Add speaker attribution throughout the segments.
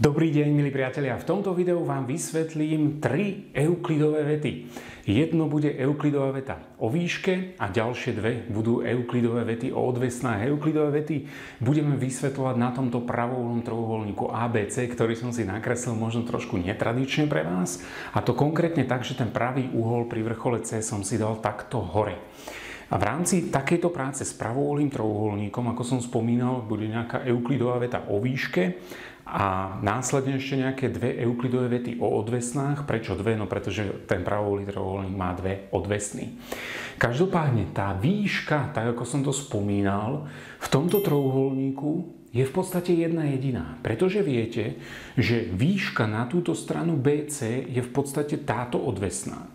Speaker 1: Dobrý deň, milí priatelia. V tomto videu vám vysvetlím tri euklidové vety. Jedno bude euklidová veta o výške a ďalšie dve budú euklidové vety o odvesná. Euklidové vety budeme vysvetľovať na tomto pravovolnom trojuholníku ABC, ktorý som si nakreslil možno trošku netradične pre vás. A to konkrétne tak, že ten pravý uhol pri vrchole C som si dal takto hore. A v rámci takejto práce s pravovolným trojuholníkom, ako som spomínal, bude nejaká euklidová veta o výške a následne ešte nejaké dve euklidové vety o odvesnách. Prečo dve? No pretože ten pravovolný trojuholník má dve odvesny. Každopádne tá výška, tak ako som to spomínal, v tomto trojuholníku je v podstate jedna jediná. Pretože viete, že výška na túto stranu BC je v podstate táto odvesná.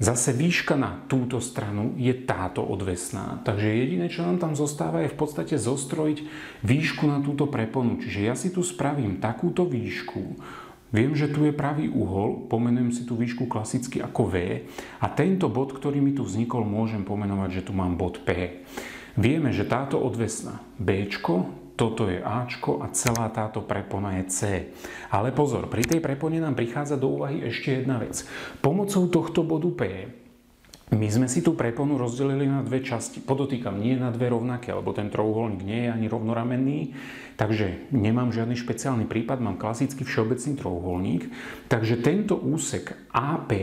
Speaker 1: Zase výška na túto stranu je táto odvesná. Takže jediné, čo nám tam zostáva, je v podstate zostrojiť výšku na túto preponu. Čiže ja si tu spravím takúto výšku, Viem, že tu je pravý uhol, pomenujem si tú výšku klasicky ako V a tento bod, ktorý mi tu vznikol, môžem pomenovať, že tu mám bod P. Vieme, že táto odvesná B toto je Ačko a celá táto prepona je C. Ale pozor, pri tej prepone nám prichádza do úvahy ešte jedna vec. Pomocou tohto bodu P my sme si tú preponu rozdelili na dve časti. Podotýkam, nie na dve rovnaké, lebo ten trojuholník nie je ani rovnoramenný, takže nemám žiadny špeciálny prípad, mám klasický všeobecný trojuholník. Takže tento úsek AP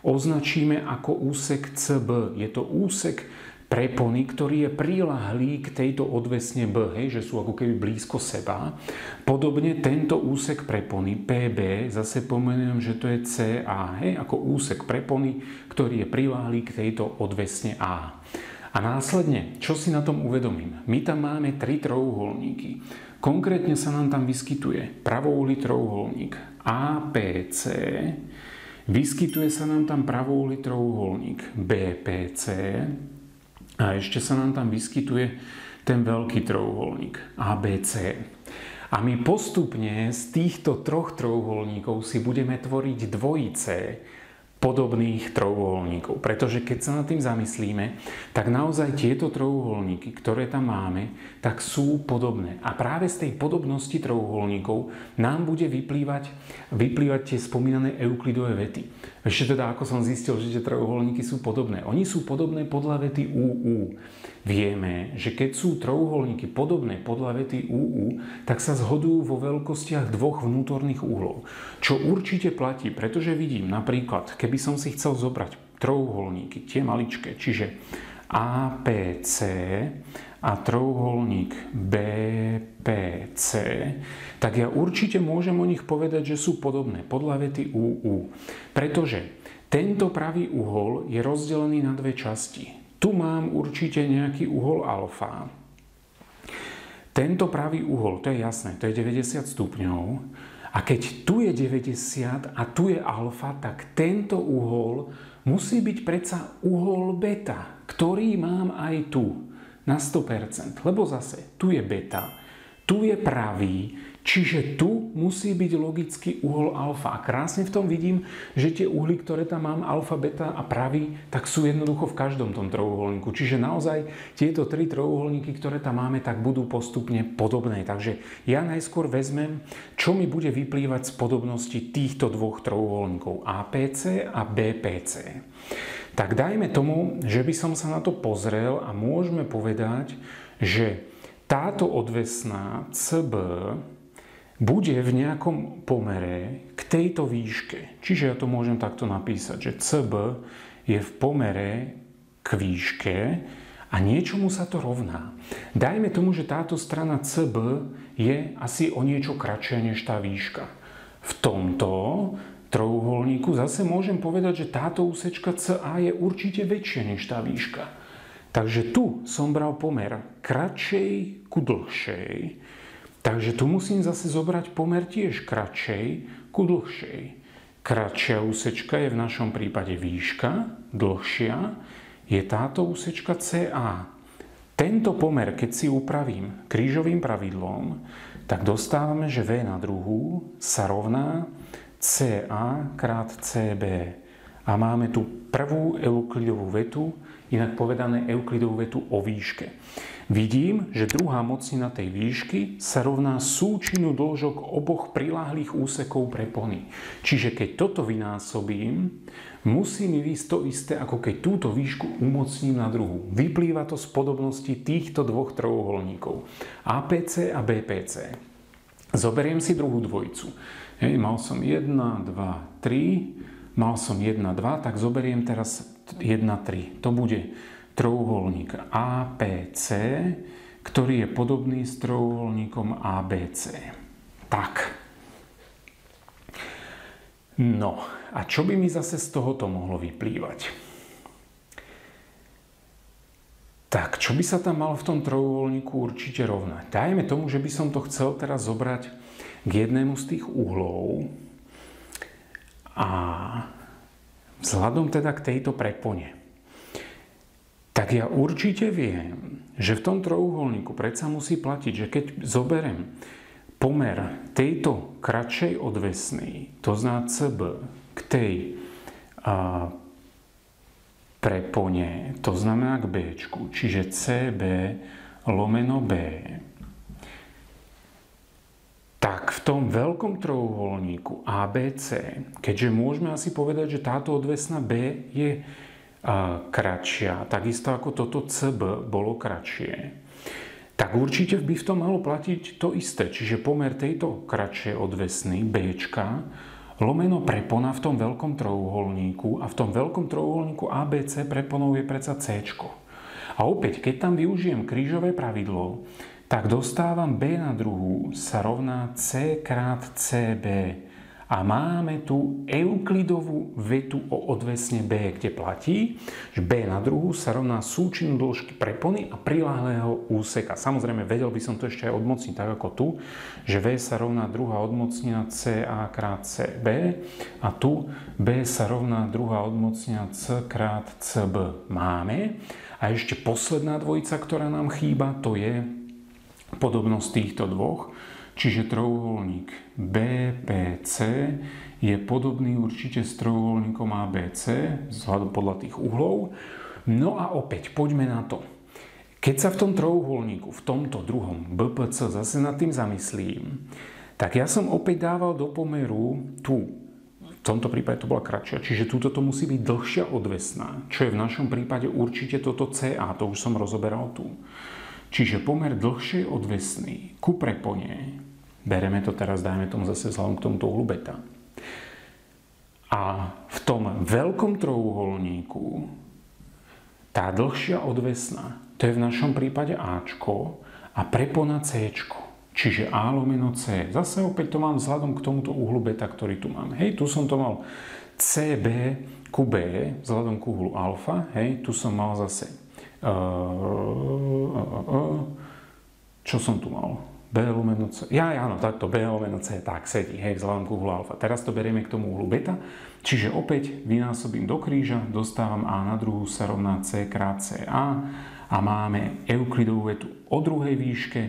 Speaker 1: označíme ako úsek CB. Je to úsek prepony, ktorý je prilahlý k tejto odvesne B, hej, že sú ako keby blízko seba. Podobne tento úsek prepony PB zase pomenujem, že to je CA, hej, ako úsek prepony, ktorý je prilahlý k tejto odvesne A. A následne, čo si na tom uvedomím? My tam máme tri trojuholníky. Konkrétne sa nám tam vyskytuje pravoulý trojuholník APC, vyskytuje sa nám tam pravoulý trojuholník BPC, a ešte sa nám tam vyskytuje ten veľký trojuholník ABC. A my postupne z týchto troch trojuholníkov si budeme tvoriť dvojice, podobných trojuholníkov. Pretože keď sa nad tým zamyslíme, tak naozaj tieto trojuholníky, ktoré tam máme, tak sú podobné. A práve z tej podobnosti trojuholníkov nám bude vyplývať, vyplývať tie spomínané euklidové vety. Ešte teda, ako som zistil, že tie trojuholníky sú podobné. Oni sú podobné podľa vety UU. Vieme, že keď sú trojuholníky podobné podľa vety UU, tak sa zhodujú vo veľkostiach dvoch vnútorných úhlov. Čo určite platí, pretože vidím napríklad, keby som si chcel zobrať trojuholníky, tie maličké, čiže APC a trojuholník BPC, tak ja určite môžem o nich povedať, že sú podobné podľa vety UU. Pretože tento pravý uhol je rozdelený na dve časti. Tu mám určite nejaký uhol alfa. Tento pravý uhol, to je jasné, to je 90 stupňov. A keď tu je 90 a tu je alfa, tak tento uhol musí byť predsa uhol beta, ktorý mám aj tu na 100%. Lebo zase, tu je beta, tu je pravý, Čiže tu musí byť logický uhol alfa. A krásne v tom vidím, že tie uhly, ktoré tam mám, alfa, beta a pravý, tak sú jednoducho v každom tom trojuholníku. Čiže naozaj tieto tri trojuholníky, ktoré tam máme, tak budú postupne podobné. Takže ja najskôr vezmem, čo mi bude vyplývať z podobnosti týchto dvoch trojuholníkov APC a BPC. Tak dajme tomu, že by som sa na to pozrel a môžeme povedať, že táto odvesná CB bude v nejakom pomere k tejto výške. Čiže ja to môžem takto napísať, že CB je v pomere k výške a niečomu sa to rovná. Dajme tomu, že táto strana CB je asi o niečo kratšia než tá výška. V tomto trojuholníku zase môžem povedať, že táto úsečka CA je určite väčšia než tá výška. Takže tu som bral pomer kratšej ku dlhšej Takže tu musím zase zobrať pomer tiež kratšej ku dlhšej. Kratšia úsečka je v našom prípade výška, dlhšia je táto úsečka CA. Tento pomer, keď si upravím krížovým pravidlom, tak dostávame, že V na druhú sa rovná CA krát CB. A máme tu prvú euklidovú vetu, inak povedané euklidovú vetu o výške. Vidím, že druhá mocnina tej výšky sa rovná súčinu dĺžok oboch priláhlých úsekov prepony. Čiže keď toto vynásobím, musí mi výsť to isté, ako keď túto výšku umocním na druhú. Vyplýva to z podobnosti týchto dvoch trojuholníkov. APC a BPC. Zoberiem si druhú dvojicu. Hej, mal som 1, 2, 3, mal som 1, 2, tak zoberiem teraz 1, 3. To bude trojuholník APC, ktorý je podobný s trojuholníkom ABC. Tak. No, a čo by mi zase z tohoto mohlo vyplývať? Tak, čo by sa tam malo v tom trojuholníku určite rovnať? Dajme tomu, že by som to chcel teraz zobrať k jednému z tých uhlov a vzhľadom teda k tejto prepone tak ja určite viem, že v tom trojuholníku predsa musí platiť, že keď zoberem pomer tejto kratšej odvesnej, to zná CB, k tej a, prepone, to znamená k B, čiže CB lomeno B, tak v tom veľkom trojuholníku ABC, keďže môžeme asi povedať, že táto odvesná B je kratšia, takisto ako toto CB bolo kratšie, tak určite by v tom malo platiť to isté. Čiže pomer tejto kratšej odvesny B lomeno prepona v tom veľkom trojuholníku a v tom veľkom trojuholníku ABC preponou je predsa C. A opäť, keď tam využijem krížové pravidlo, tak dostávam B na druhú sa rovná C krát CB a máme tu euklidovú vetu o odvesne B, kde platí, že B na druhú sa rovná súčinu dĺžky prepony a priláhlého úseka. Samozrejme, vedel by som to ešte aj odmocniť tak ako tu, že V sa rovná druhá odmocnina CA krát CB a tu B sa rovná druhá odmocnina C krát CB. Máme. A ešte posledná dvojica, ktorá nám chýba, to je podobnosť týchto dvoch. Čiže trojuholník BPC je podobný určite s trojuholníkom ABC, vzhľadom podľa tých uhlov. No a opäť, poďme na to. Keď sa v tom trojuholníku, v tomto druhom BPC zase nad tým zamyslím, tak ja som opäť dával do pomeru tu, v tomto prípade to bola kratšia, čiže túto to musí byť dlhšia odvesná, čo je v našom prípade určite toto CA, to už som rozoberal tu. Čiže pomer dlhšej odvesný ku prepone Bereme to teraz, dajme tomu zase vzhľadom k tomuto uhlu beta. A v tom veľkom trojuholníku tá dlhšia odvesná, to je v našom prípade Ačko a prepona C. Čiže A lomeno C. Zase opäť to mám vzhľadom k tomuto uhlu beta, ktorý tu mám. Hej, tu som to mal CB ku B vzhľadom k uhlu alfa. Hej, tu som mal zase uh, uh, uh, čo som tu mal? B lomeno C. Ja, áno, takto B lomeno C, tak sedí, hej, vzhľadom k uhlu alfa. Teraz to berieme k tomu uhlu beta, čiže opäť vynásobím do kríža, dostávam A na druhú sa rovná C krát CA a máme Euklidovú vetu o druhej výške,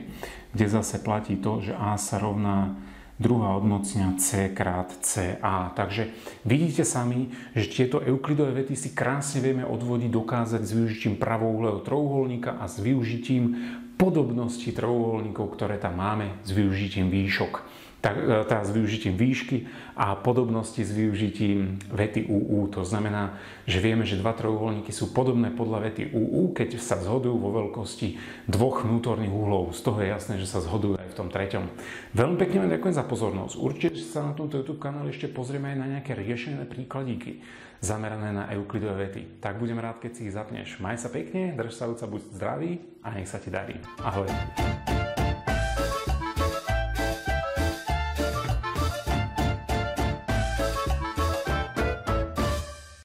Speaker 1: kde zase platí to, že A sa rovná druhá odmocňa C krát CA. Takže vidíte sami, že tieto euklidové vety si krásne vieme odvodiť, dokázať s využitím pravouhlého trojuholníka a s využitím podobnosti trojuholníkov, ktoré tam máme s využitím výšok tak, tá s využitím výšky a podobnosti s využitím vety UU. To znamená, že vieme, že dva trojuholníky sú podobné podľa vety UU, keď sa zhodujú vo veľkosti dvoch vnútorných uhlov. Z toho je jasné, že sa zhodujú aj v tom treťom. Veľmi pekne vám ďakujem za pozornosť. Určite sa na tomto YouTube kanáli ešte pozrieme aj na nejaké riešené príkladíky zamerané na euklidové vety. Tak budem rád, keď si ich zapneš. Maj sa pekne, drž sa buď zdravý a nech sa ti darí. Ahoj.